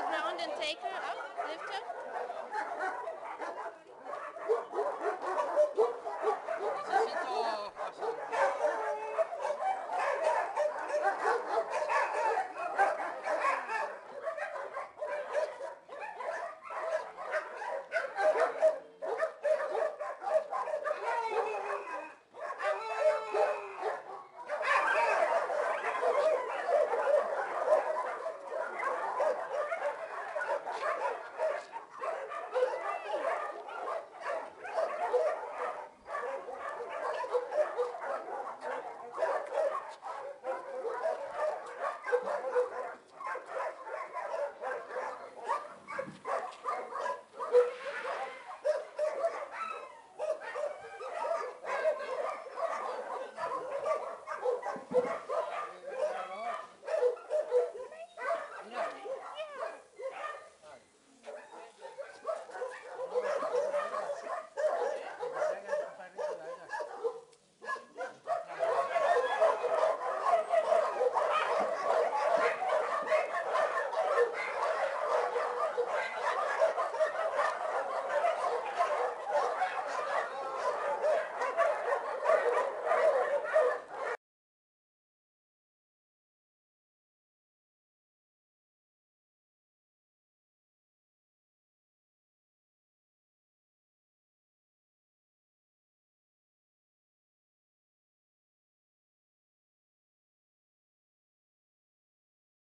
the ground and take her up, lift her.